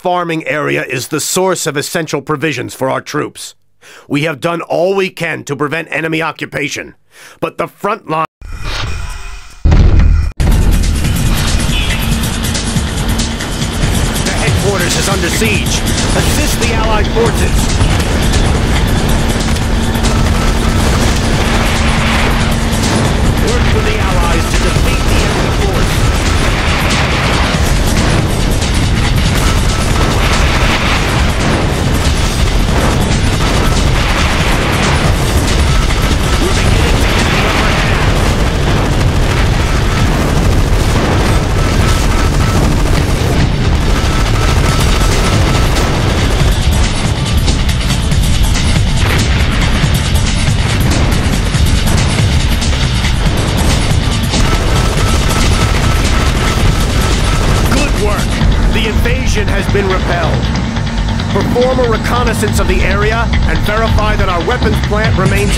Farming area is the source of essential provisions for our troops. We have done all we can to prevent enemy occupation, but the front line. The headquarters is under siege. Assist the Allied forces. Work with the Allies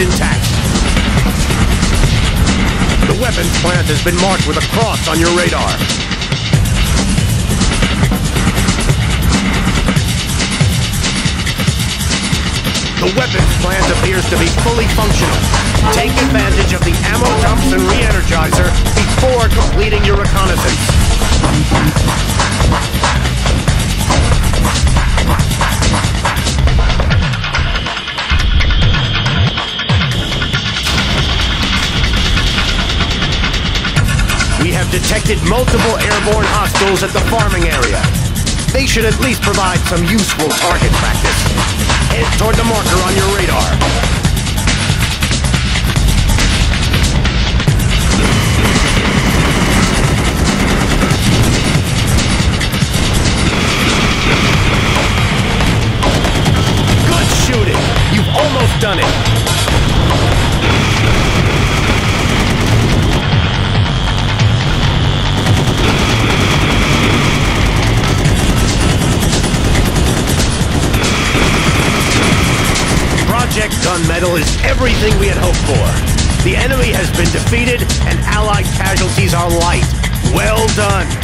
intact. The weapons plant has been marked with a cross on your radar. The weapons plant appears to be fully functional. Take advantage of the ammo dumps and re-energizer before completing your reconnaissance. Have detected multiple airborne hostiles at the farming area. They should at least provide some useful target practice. Head toward the marker on your radar. Everything we had hoped for. The enemy has been defeated and Allied casualties are light. Well done!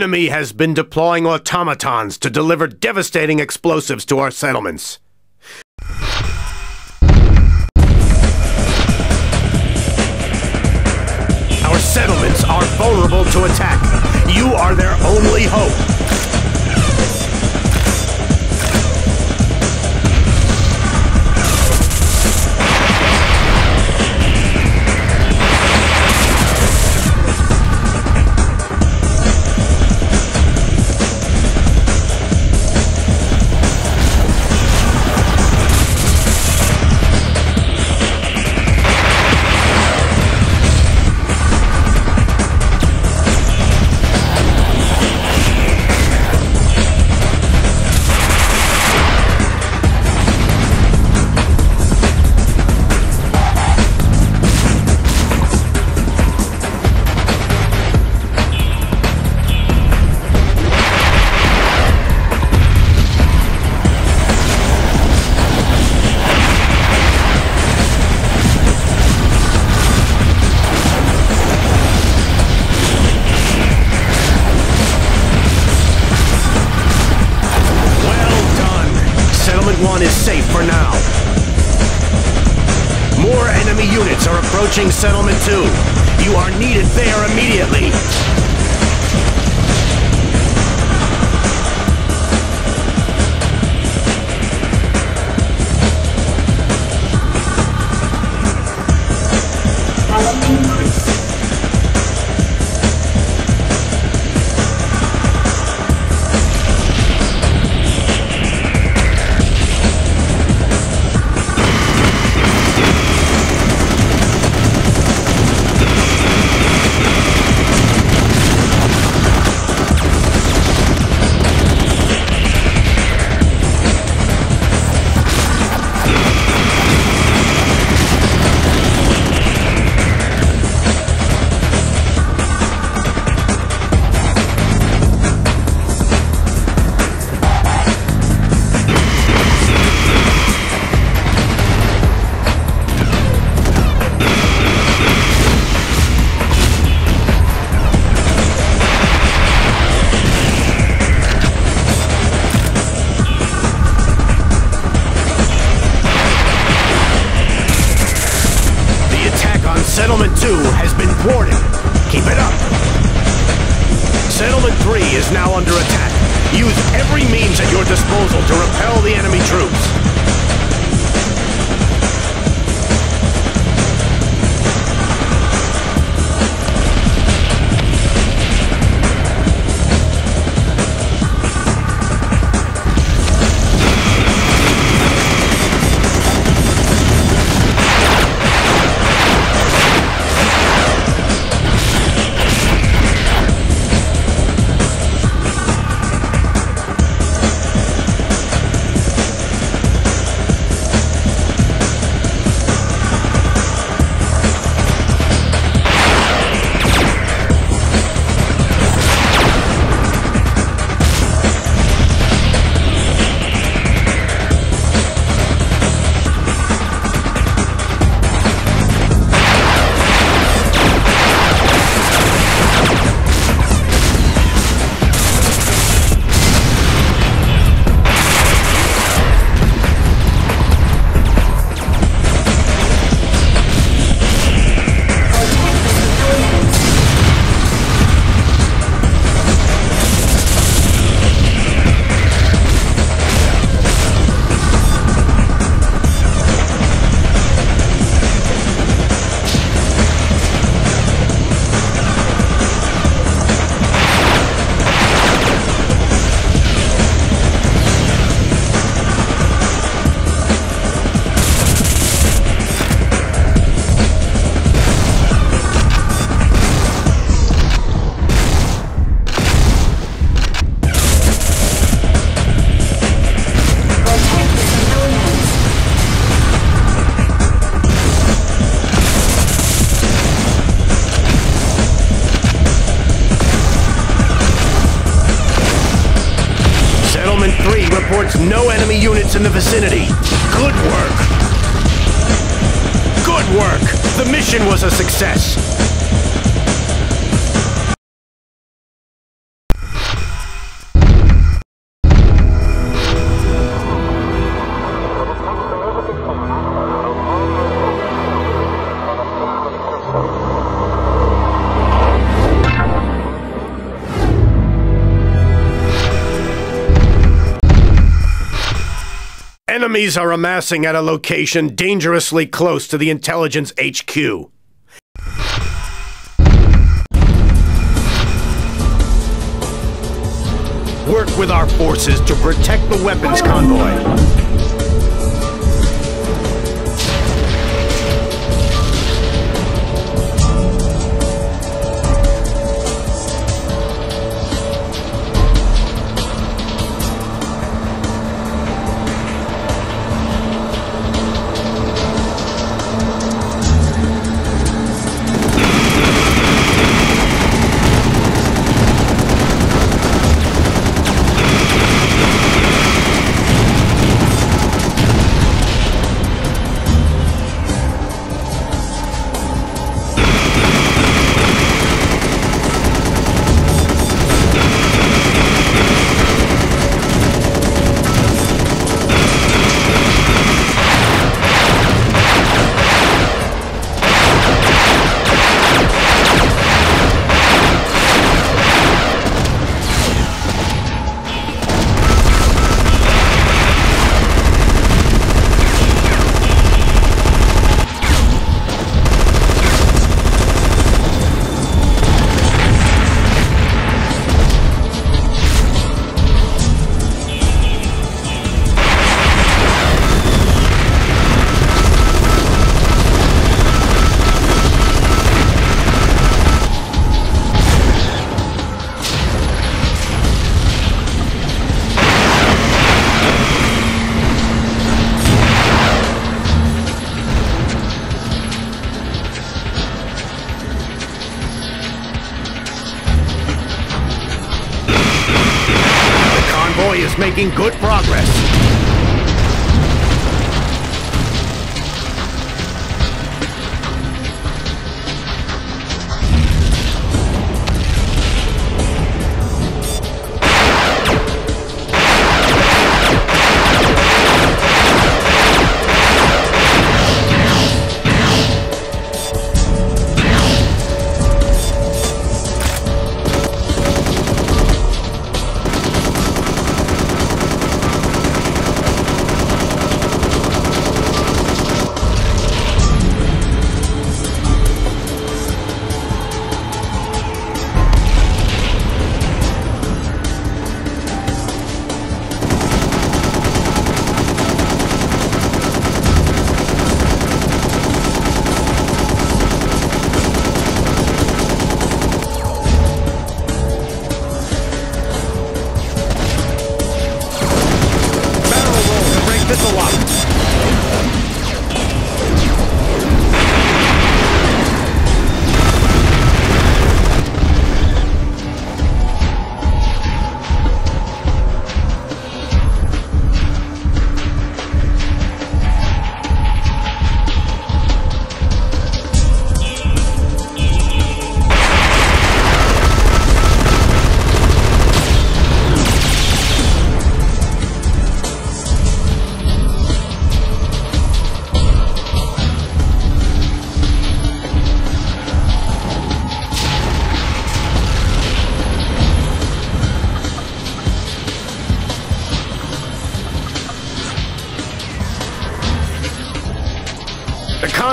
Enemy has been deploying automatons to deliver devastating explosives to our settlements. Our settlements are vulnerable to attack. You are their only hope. Approaching Settlement 2. You are needed there immediately. 2 has been thwarted. Keep it up. Settlement 3 is now under attack. Use every means at your disposal to repel the enemy troops. No enemy units in the vicinity. Good work. Good work. The mission was a success. Enemies are amassing at a location dangerously close to the intelligence HQ. Work with our forces to protect the weapons convoy.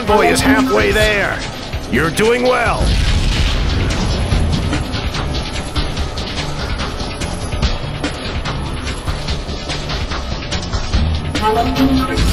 Convoy is halfway there. You're doing well. Power increase.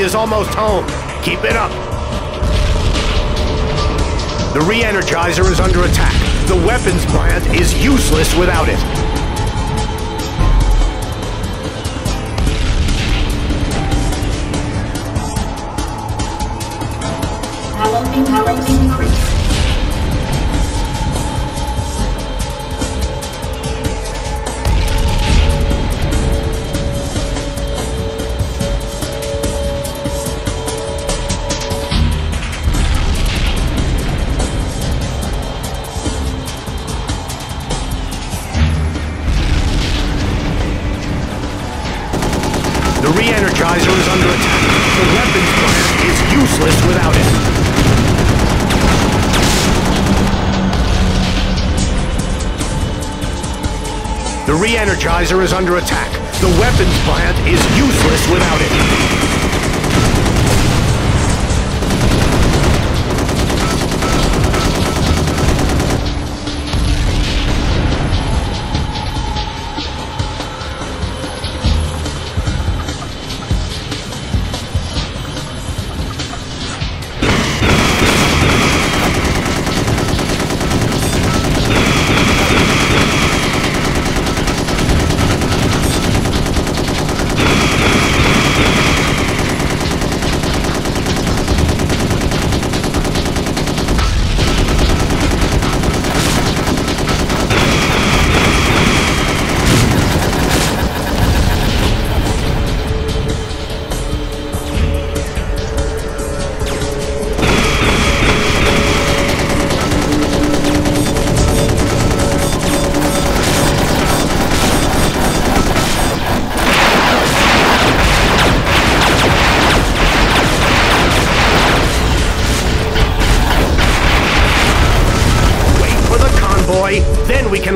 Is almost home. Keep it up. The re-energizer is under attack. The weapons plant is useless without it. Power increase. Re-energizer is under attack. The weapons plant is useless without it.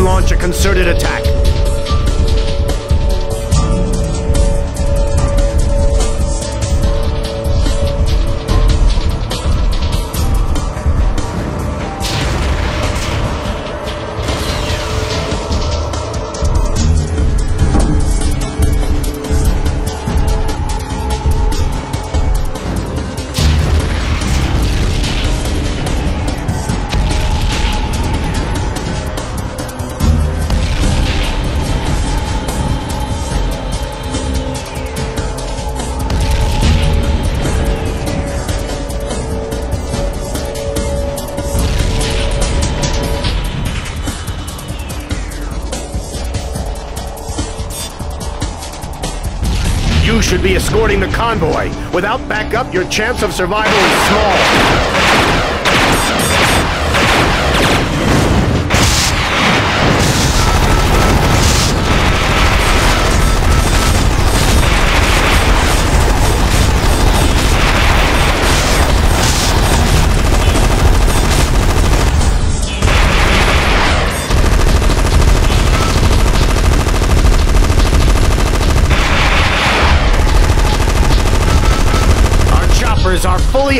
Launch a concerted attack. Be escorting the convoy. Without backup, your chance of survival is small. Fully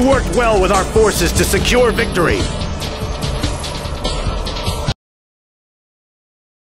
You worked well with our forces to secure victory.